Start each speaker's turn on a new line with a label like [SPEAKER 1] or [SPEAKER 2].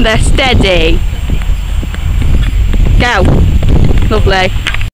[SPEAKER 1] They're steady. Go. Lovely.